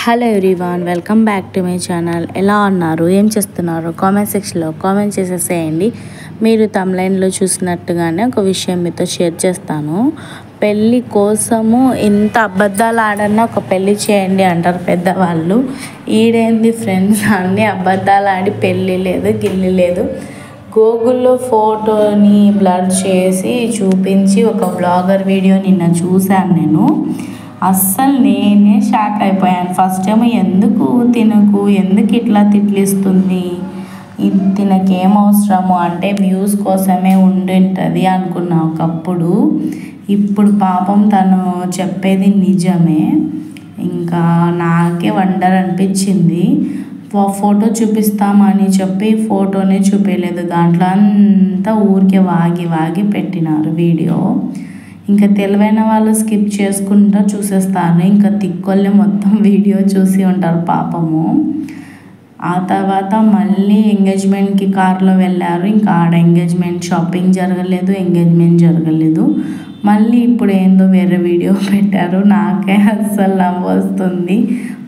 Hello everyone welcome back to my channel. ఎలా ఉన్నారు? ఏం చేస్తున్నారు? కామెంట్ సెక్షన్లో కామెంట్ చేసేసేయండి. మీరు తమ్లైన్లో చూసినట్టుగానే ఒక విషయం మీతో షేర్ చేస్తాను. పెళ్ళి కోసము ఇంత అబద్ధాలు ఆడన్నా ఒక పెళ్ళి చేయండి అంటారు పెద్దవాళ్ళు. ఈడేంది ఫ్రెండ్స్? అన్ని అబద్ధాలు ఆడి పెళ్ళి లేదు గిల్లి లేదు. గూగుల్లో ఫోటోని బ్లర్ చేసి చూపించి ఒక బ్లాగర్ వీడియో నిన్న చూశాను నేను. అస్సలు నేనే షాక్ అయిపోయాను. ఫస్ట్ టైం ఎందుకు తినకు ఎందుకు ఇట్లా తిట్లిస్తుంది? ఇది తినకేం అవసరము? అంటే వ్యూస్ కోసమే ఉండింటుంది అనుకున్నా ఒకప్పుడు. ఇప్పుడు పాపం తను చెప్పేది నిజమే. ఇంకా నాకే వండర్ అనిపించింది. ఫోటో చూపిస్తామని చెప్పి ఫోటోనే చూపించలేదు దాంట్లో అంతా ఊరికే వాగి వాగి పెట్టినారు వీడియో. ఇంకా తెలివైన వాళ్ళు స్కిప్ చేసుకుంటా చూసేస్తాను. ఇంకా తిక్కొల్లి మొత్తం వీడియో చూసి ఉంటారు పాపము. ఆ తర్వాత మళ్ళీ ఎంగేజ్మెంట్కి కార్లో వెళ్ళారు. ఇంకా ఆడ ఎంగేజ్మెంట్ షాపింగ్ జరగలేదు ఎంగేజ్మెంట్ జరగలేదు. మళ్ళీ ఇప్పుడు ఏందో వేరే వీడియో పెట్టారు. నాకే అస్సలు నవ్వు వస్తుంది.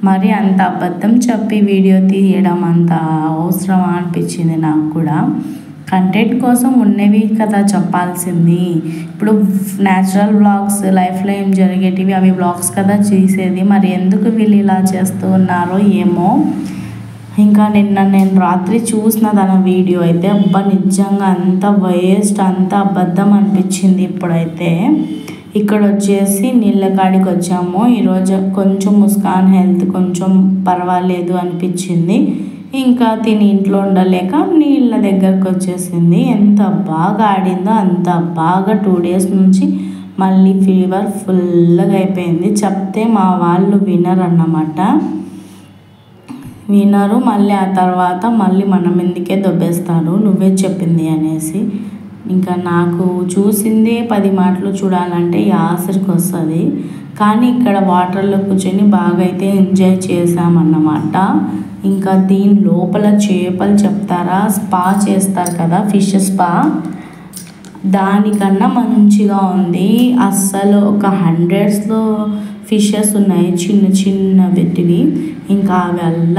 మరి అంత అబద్ధం చెప్పి వీడియో తీయడం అంత అవసరమా అనిపించింది నాకు కూడా. కంటెంట్ కోసం ఉన్నవి కదా చెప్పాల్సింది. ఇప్పుడు న్యాచురల్ వ్లాగ్స్ లైఫ్లో ఏం జరిగేటివి అవి వ్లాగ్స్ కదా చేసేది. మరి ఎందుకు వీళ్ళు ఇలా చేస్తూ ఉన్నారో ఏమో. ఇంకా నిన్న నేను రాత్రి చూసిన తన వీడియో అయితే అబ్బా నిజంగా అంత వేస్ట్ అంత అబద్ధం అనిపించింది ఇప్పుడైతే. ఇక్కడ వచ్చేసి నీళ్ళ కాడికి వచ్చాము. ఈరోజు కొంచెం ముస్కాన్ హెల్త్ కొంచెం పర్వాలేదు అనిపించింది. ఇంకా తిని ఇంట్లో ఉండలేక నీళ్ళ దగ్గరకు వచ్చేసింది. ఎంత బాగా ఆడిందో అంత బాగా టూ డేస్ నుంచి మళ్ళీ ఫీవర్ ఫుల్గా అయిపోయింది. చెప్తే మా వాళ్ళు వినరు అన్నమాట వినరు మళ్ళీ ఆ తర్వాత మళ్ళీ మనం ఎందుకే దొబ్బేస్తారు? నువ్వే చెప్పింది అనేసి. ఇంకా నాకు చూసిందే పది మాటలు చూడాలంటే యాసరికి వస్తుంది. కానీ ఇక్కడ వాటర్లో కూర్చొని బాగా అయితే ఎంజాయ్ చేసామన్నమాట ఇంకా దీని లోపల చేపలు చెప్తారా? స్పా చేస్తారు కదా ఫిష్ స్పా. దానికన్నా మంచిగా ఉంది. అస్సలు ఒక హండ్రెడ్స్లో ఫిషెస్ ఉన్నాయి చిన్న చిన్న వెతివి ఇంకా అవల్ల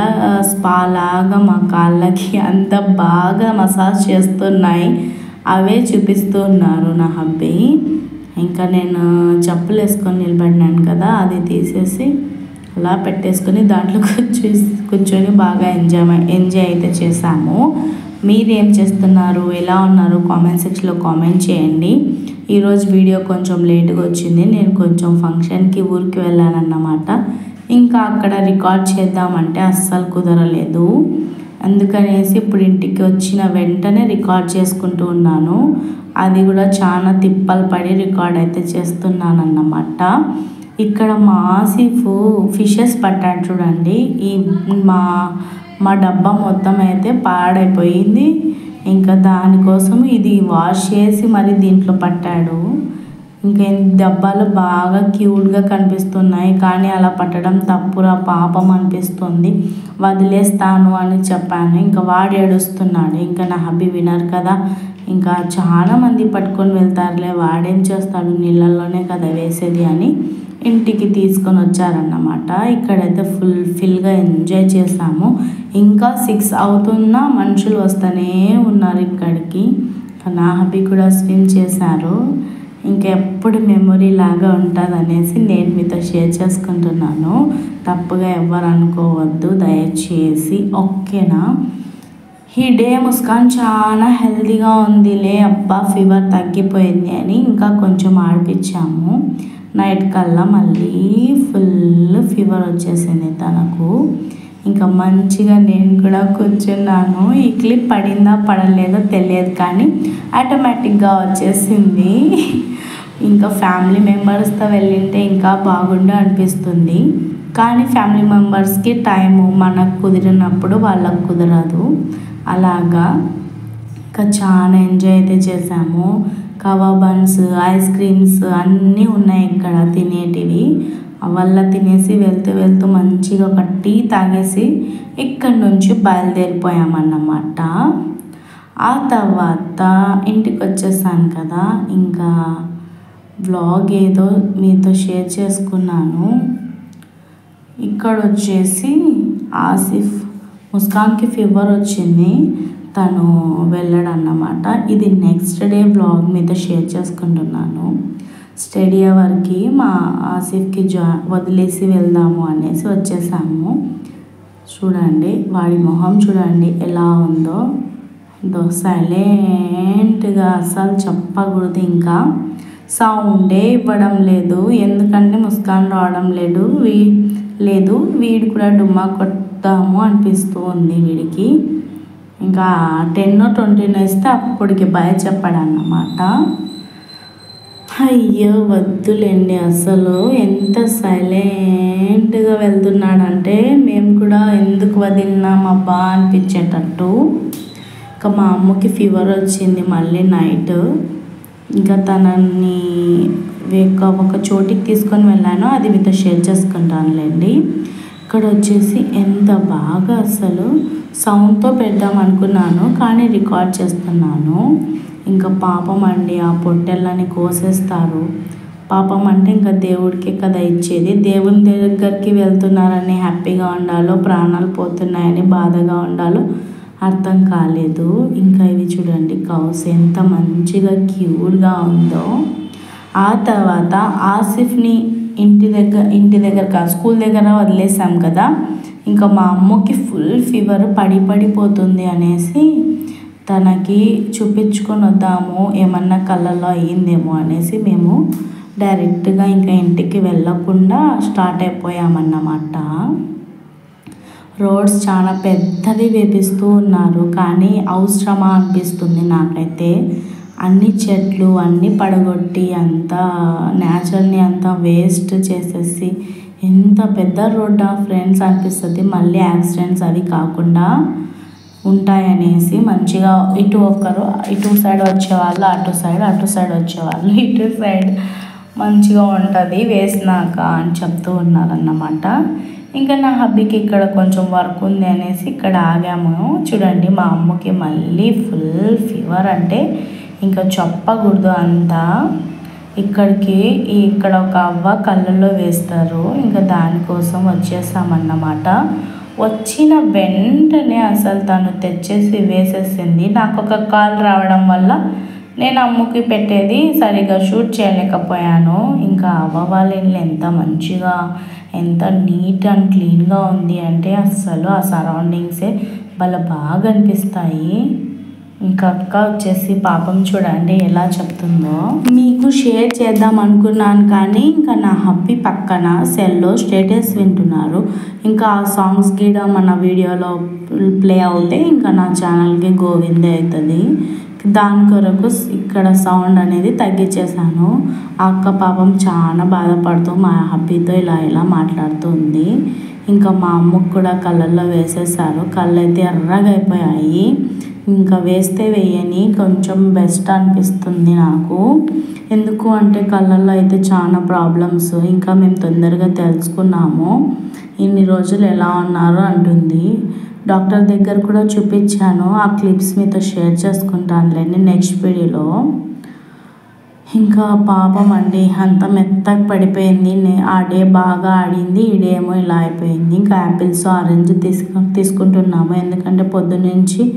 స్పా లాగా మా కాళ్ళకి అంత బాగా మసాజ్ చేస్తున్నాయి. అవే చూపిస్తున్నారు నా హబ్బీ. ఇంకా నేను చెప్పులు వేసుకొని నిలబడినాను కదా అది తీసేసి అలా పెట్టేసుకొని దాంట్లో కూర్చో కూర్చొని బాగా ఎంజాయ్ ఎంజాయ్ అయితే చేశాము. మీరేం చేస్తున్నారు ఎలా ఉన్నారు కామెంట్ సెక్షన్లో కామెంట్ చేయండి. ఈరోజు వీడియో కొంచెం లేట్గా వచ్చింది నేను కొంచెం ఫంక్షన్కి ఊరికి వెళ్ళానన్నమాట. ఇంకా అక్కడ రికార్డ్ చేద్దామంటే అస్సలు కుదరలేదు. అందుకనేసి ఇప్పుడు ఇంటికి వచ్చిన వెంటనే రికార్డ్ చేసుకుంటూ ఉన్నాను. అది కూడా చాలా తిప్పలు పడి రికార్డ్ అయితే చేస్తున్నాను అన్నమాట ఇక్కడ మా ఆసిఫ్ ఫిషెస్ పట్టాడు చూడండి. ఈ మా మా డబ్బా మొత్తం అయితే పాడైపోయింది. ఇంకా దానికోసం ఇది వాష్ చేసి మరి దీంట్లో పట్టాడు. ఇంకా దెబ్బలు బాగా క్యూట్గా కనిపిస్తున్నాయి. కానీ అలా పట్టడం తప్పురా పాపం అనిపిస్తుంది. వదిలేస్తాను అని చెప్పాను. ఇంకా వాడు ఏడుస్తున్నాడు. ఇంకా నా హబ్బీ వినరు కదా. ఇంకా చాలామంది పట్టుకొని వెళ్తారులే. వాడేం చేస్తాడు? నీళ్ళల్లోనే కదా వేసేది అని ఇంటికి తీసుకొని వచ్చారన్నమాట. ఇక్కడైతే ఫుల్ ఫిల్గా ఎంజాయ్ చేసాము ఇంకా సిక్స్ అవుతున్నా మనుషులు వస్తూనే ఉన్నారు ఇక్కడికి. నా హబ్బీ కూడా స్విమ్ చేశారు. ఇంకెప్పుడు మెమొరీ లాగా ఉంటుంది అనేసి నేను మీతో షేర్ చేసుకుంటున్నాను. తప్పుగా ఎవరు అనుకోవద్దు దయచేసి. ఓకేనా? ఈ డే ముస్కాన్ చాలా హెల్తీగా ఉందిలే. అబ్బా ఫీవర్ తగ్గిపోయింది అని ఇంకా కొంచెం ఆడిపించాము. నైట్ కల్లా మళ్ళీ ఫుల్ ఫీవర్ వచ్చేసింది తనకు. ఇంకా మంచిగా నేను కూడా కూర్చున్నాను. ఈ క్లిప్ పడిందా పడలేదో తెలియదు కానీ ఆటోమేటిక్గా వచ్చేసింది. ఇంకా ఫ్యామిలీ మెంబర్స్తో వెళ్ళింటే ఇంకా బాగుండు అనిపిస్తుంది. కానీ ఫ్యామిలీ మెంబర్స్కి టైము మనకు కుదిరినప్పుడు వాళ్ళకు కుదరదు. అలాగా. ఇంకా చాలా ఎంజాయ్ అయితే చేసాము కవా బన్స్ ఐస్ క్రీమ్స్ అన్నీ ఉన్నాయి ఇక్కడ తినేటివి. అవల్ల తినేసి వెళ్తూ వెళ్తూ మంచిగా ఒక టీ తాగేసి ఇక్కడి నుంచి బయలుదేరిపోయామన్నమాట. ఆ తర్వాత ఇంటికి వచ్చేసాను కదా ఇంకా వ్లాగ్ ఏదో మీతో షేర్ చేసుకున్నాను. ఇక్కడ వచ్చేసి ఆసిఫ్ ముస్కాన్కి ఫీవర్ వచ్చింది తను వెళ్ళడన్నమాట. ఇది నెక్స్ట్ డే బ్లాగ్ మీద షేర్ చేసుకుంటున్నాను. స్టడీ అవర్కి మా ఆసిఫ్కి జా వదిలేసి వెళ్దాము అనేసి వచ్చేసాము. చూడండి వాడి మొహం చూడండి ఎలా ఉందో. దో సైలెంట్గా అసలు చెప్పకూడదు ఇంకా. సౌండే ఇవ్వడం లేదు. ఎందుకంటే ముస్కాన్ రావడం లేదు. వీ లేదు. వీడు కూడా డుమ్మా కొట్టాము అనిపిస్తూ ఉంది వీడికి. ఇంకా టెన్ ట్వంటీనో వేస్తే అప్పటికి భయ చెప్పాడన్నమాట. అయ్యో వద్దులేండి. అసలు ఎంత సైలెంట్గా వెళ్తున్నాడంటే మేము కూడా ఎందుకు వదిలినాం అబ్బా అనిపించేటట్టు. ఇంకా మా అమ్మకి ఫీవర్ వచ్చింది మళ్ళీ నైట్ ఇంకా తనని ఒక ఒక చోటికి తీసుకొని వెళ్ళాను. అది మీతో షేర్ చేసుకుంటానులేండి. ఇక్కడ వచ్చేసి ఎంత బాగా అసలు సౌండ్తో పెడదాం అనుకున్నాను కానీ రికార్డ్ చేస్తున్నాను. ఇంకా పాపం అండి ఆ పొట్టెళ్ళని కోసేస్తారు. పాపం అంటే ఇంకా దేవుడికే కదా ఇచ్చేది. దేవుని దగ్గరికి వెళ్తున్నారని హ్యాపీగా ఉండాలో ప్రాణాలు పోతున్నాయని బాధగా ఉండాలో అర్థం కాలేదు. ఇంకా ఇవి చూడండి కౌస్ ఎంత మంచిగా క్యూట్గా ఉందో. ఆ తర్వాత ఆసిఫ్ని ఇంటి దగ్గర ఇంటి దగ్గర కాదు స్కూల్ దగ్గర వదిలేసాం కదా. ఇంకా మా అమ్మకి ఫుల్ ఫీవర్ పడి పడిపోతుంది అనేసి తనకి చూపించుకొని వద్దాము ఏమన్నా కళ్ళల్లో అయ్యిందేమో అనేసి మేము డైరెక్ట్గా ఇంకా ఇంటికి వెళ్ళకుండా స్టార్ట్ అయిపోయామన్నమాట. రోడ్స్ చాలా పెద్దవి వేపిస్తూ ఉన్నారు కానీ అవసరమా అనిపిస్తుంది నాకైతే. అన్ని చెట్లు అన్నీ పడగొట్టి అంతా న్యాచురల్ని అంతా వేస్ట్ చేసేసి ఎంత పెద్ద రోడ్డా ఫ్రెండ్స్ అనిపిస్తుంది మళ్ళీ యాక్సిడెంట్స్ అవి కాకుండా. ఉంటాయనేసి మంచిగా ఇటు ఒకరు ఇటు సైడ్ వచ్చేవాళ్ళు అటు సైడ్ అటు సైడ్ వచ్చేవాళ్ళు ఇటు సైడ్ మంచిగా ఉంటుంది వేసినాక అని చెప్తూ ఉన్నారన్నమాట. ఇంకా నా హబ్బీకి ఇక్కడ కొంచెం వర్క్ ఉంది అనేసి ఇక్కడ ఆగాము. చూడండి మా అమ్మకి మళ్ళీ ఫుల్ ఫీవర్ అంటే ఇంకా చెప్పకూడదు అంతా. ఇక్కడికి ఇక్కడ ఒక అవ్వ కళ్ళల్లో వేస్తారు. ఇంకా దానికోసం వచ్చేసామన్నమాట. వచ్చిన వెంటనే అసలు తను తెచ్చేసి వేసేసింది. నాకు ఒక కాల్ రావడం వల్ల నేను అమ్ముకి పెట్టేది సరిగా షూట్ చేయలేకపోయాను. ఇంకా అవ్వ వాళ్ళ ఇల్లు ఎంత మంచిగా ఎంత నీట్ అండ్ క్లీన్గా ఉంది అంటే అస్సలు ఆ సరౌండింగ్సే భలే బాగా అనిపిస్తాయి. ఇంకా అక్క వచ్చేసి పాపం చూడండి ఎలా చెప్తుందో. మీకు షేర్ చేద్దాం అనుకున్నాను కానీ ఇంకా నా హబ్బీ పక్కన సెల్లో స్టేటస్ వింటున్నారు. ఇంకా ఆ సాంగ్స్ గీడ మన వీడియోలో ప్లే అవుతే ఇంకా నా ఛానల్కి గోవిందే అవుతుంది. దాని కొరకు ఇక్కడ సౌండ్ అనేది తగ్గించేశాను. ఆ అక్క పాపం చాలా బాధపడుతూ మా హబ్బీతో ఇలా ఇలా మాట్లాడుతుంది ఇంకా మా అమ్మకు కూడా కళ్ళల్లో వేసేసారు కళ్ళు అయితే ఎర్రగా అయిపోయాయి. ఇంకా వేస్తే వేయని కొంచెం బెస్ట్ అనిపిస్తుంది నాకు. ఎందుకు అంటే కళ్ళల్లో అయితే చాలా ప్రాబ్లమ్స్ ఇంకా మేము తొందరగా తెలుసుకున్నాము ఇన్ని రోజులు ఎలా ఉన్నారు అంటుంది. డాక్టర్ దగ్గర కూడా చూపించాను. ఆ క్లిప్స్ మీతో షేర్ చేసుకుంటానులేండి నెక్స్ట్ వీడియోలో ఇంకా పాపం అండి అంత మెత్తగా పడిపోయింది. నే- ఆ డే బాగా ఆడింది ఈ డే ఏమో ఇలా అయిపోయింది. ఇంకా యాపిల్స్ ఆరెంజ్ తీసుకు తీసుకుంటున్నాము. ఎందుకంటే పొద్దునుంచి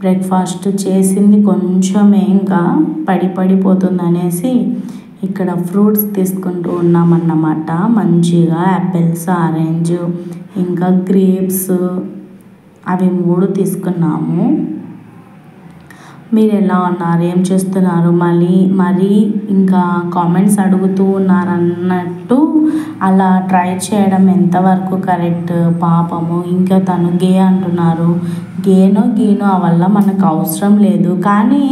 బ్రేక్ఫాస్ట్ చేసింది కొంచెమే ఇంకా పడి పడిపోతుంది అనేసి ఇక్కడ ఫ్రూట్స్ తీసుకుంటూ ఉన్నామన్నమాట. మంచిగా యాపిల్స్ ఆరెంజ్ ఇంకా గ్రేప్స్ అవి మూడు తీసుకున్నాము. మీరు ఎలా ఉన్నారు? ఏం చేస్తున్నారు? మళ్ళీ మరీ ఇంకా కామెంట్స్ అడుగుతూ ఉన్నారు అన్నట్టు అలా ట్రై చేయడం ఎంతవరకు కరెక్ట్ పాపము? ఇంకా తను గే అంటున్నారు. గేనో గీనో వల్ల మనకు అవసరం లేదు. కానీ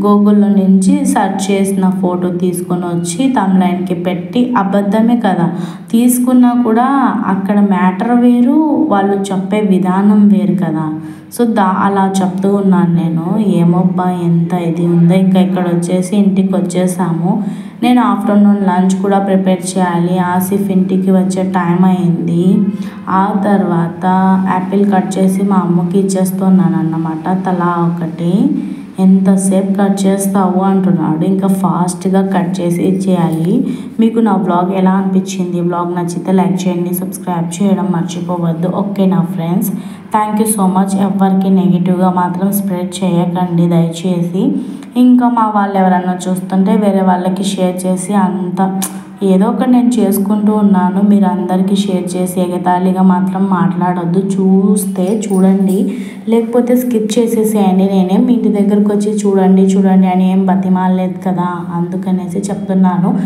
గూగుల్లో నుంచి సెర్చ్ చేసిన ఫోటో తీసుకొని వచ్చి తమ్లైన్కి పెట్టి అబద్ధమే కదా? తీసుకున్నా కూడా అక్కడ మ్యాటర్ వేరు వాళ్ళు చెప్పే విధానం వేరు కదా? సో దా అలా చెప్తూ ఉన్నాను నేను. ఏమోబ్బా ఎంత ఇది ఉందో. ఇంకా ఇక్కడ వచ్చేసి ఇంటికి వచ్చేసాము నేను ఆఫ్టర్నూన్ లంచ్ కూడా ప్రిపేర్ చేయాలి. ఆసిఫ్ ఇంటికి వచ్చే టైం అయింది. ఆ తర్వాత యాపిల్ కట్ చేసి మా అమ్మకి ఇచ్చేస్తున్నాను అన్నమాట తలా ఒకటి. ఎంతసేపు కట్ చేస్తావు? అంటున్నాడు. ఇంకా ఫాస్ట్గా కట్ చేసి ఇచ్చేయాలి. మీకు నా బ్లాగ్ ఎలా అనిపించింది? బ్లాగ్ నచ్చితే లైక్ చేయండి సబ్స్క్రైబ్ చేయడం మర్చిపోవద్దు. ఓకే నా friends thank you so much. ఎవరికి నెగిటివ్గా మాత్రం స్ప్రెడ్ చేయకండి దయచేసి. ఇంకా మా వాళ్ళు ఎవరన్నా చూస్తుంటే వేరే వాళ్ళకి షేర్ చేసి అంత ఏదో ఒకటి నేను చేసుకుంటూ ఉన్నాను. మీరు అందరికీ షేర్ చేసి ఎగతాళిగా మాత్రం మాట్లాడొద్దు. చూస్తే చూడండి. లేకపోతే స్కిప్ చేసేసేయండి. నేనేం మీ ఇంటి దగ్గరకు వచ్చి చూడండి చూడండి అని ఏం బతిమాలలేదు కదా అందుకనేసి చెప్తున్నాను.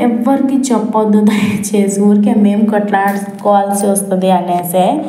ఎవ్వరికి చెప్పొద్దు. దయచేసి ఊరికే మేము కొట్లాడుకోవాల్సి వస్తుంది అనేసే